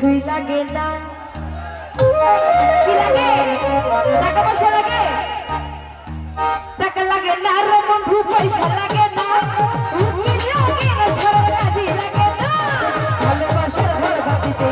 কিছুই লাগে না। কি লাগে? টাকা পয়সা লাগে? টাকা লাগে না রে বন্ধু, পয়সা লাগে না। লাগে না। ভালোবাসার কিছু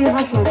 因他喜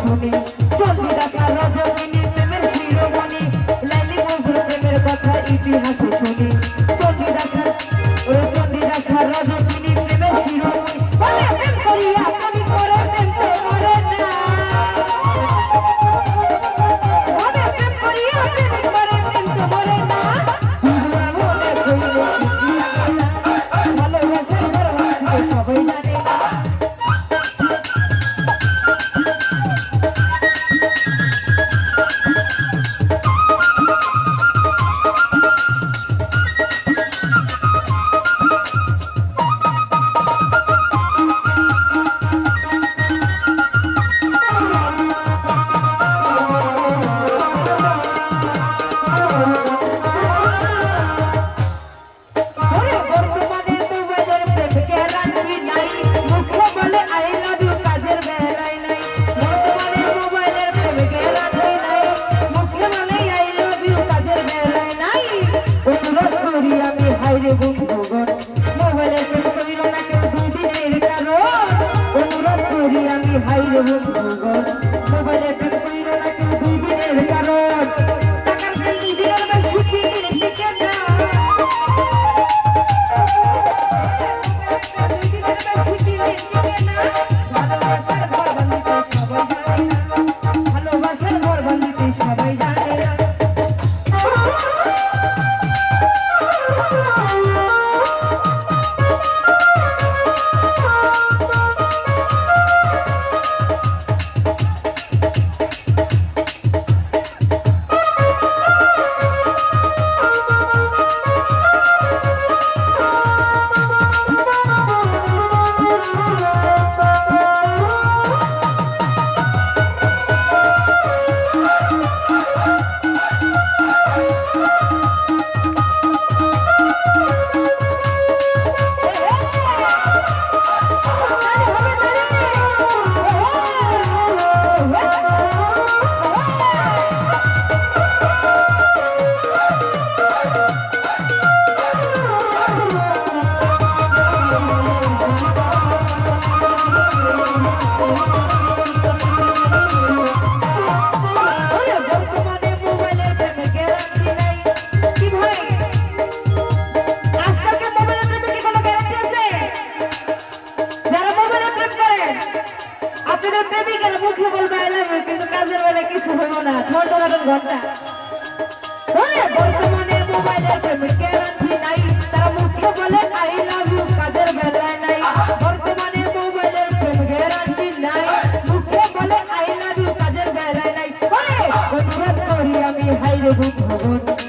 কিন্তু প্রেমিকের মুখে বলবে আই কিন্তু কাজের বেলা কিছু হইব না। ঠোঁট ধরানোর ঘণ্টা। বর্তমানে মোবাইলের প্রেমিক গ্যারান্টি নাই। তারা মুখে বলে আই লাভ ইউ কাজের বেলায় নাই। বর্তমানে মোবাইলের প্রেমিক গ্যারান্টি নাই। মুখে বলে আই লাভ ইউ কাজের বেলায় নাই। অনুরোধ করি আমি হাইরে বুক ভগবান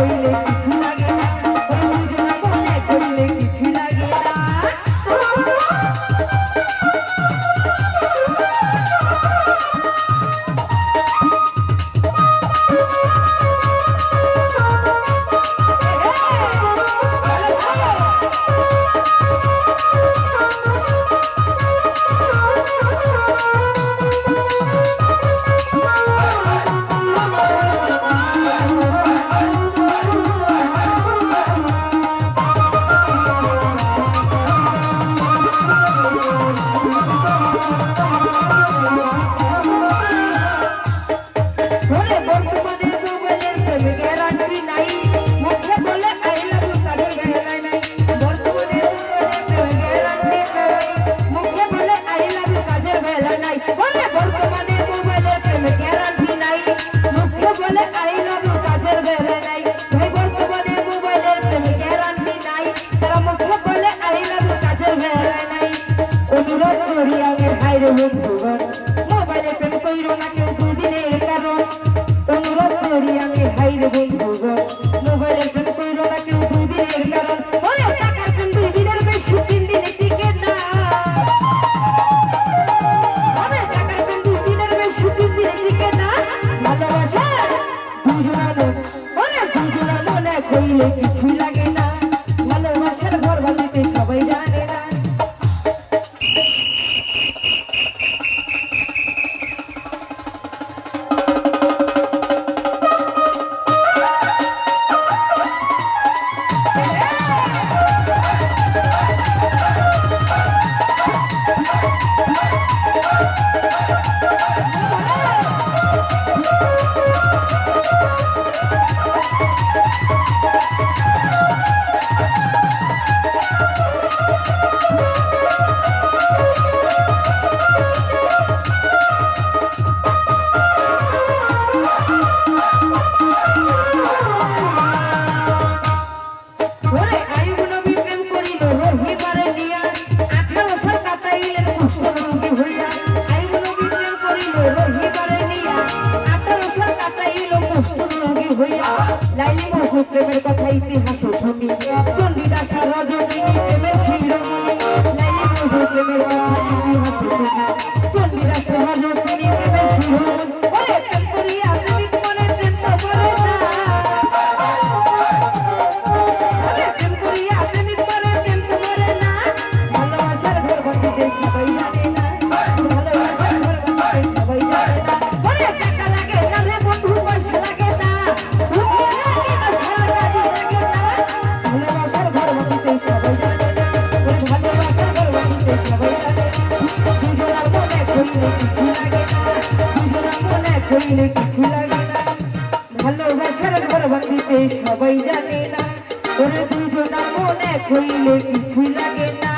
कोई नहीं বন্ধুগণ মোবাইলে প্রেম কইর না কেউ দুদিনের কারণ। অনুরোধ করি আমি হাইরে বন্ধুগণ, মোবাইলে প্রেম কইর না কেউ দুদিনের কারণ। ওরে টাকার প্রেম দুই দিনের বেশি, তিন দিনে টিকে না। ওরে টাকার প্রেম দুই দিনের প্রেমের কথা ইতিহাস ছবি কিছু লাগে না ভালোবাসার ঘর বাঁধিতে সবাই জানে না। ওরা দুজন মনে কইলে কিছু লাগে না।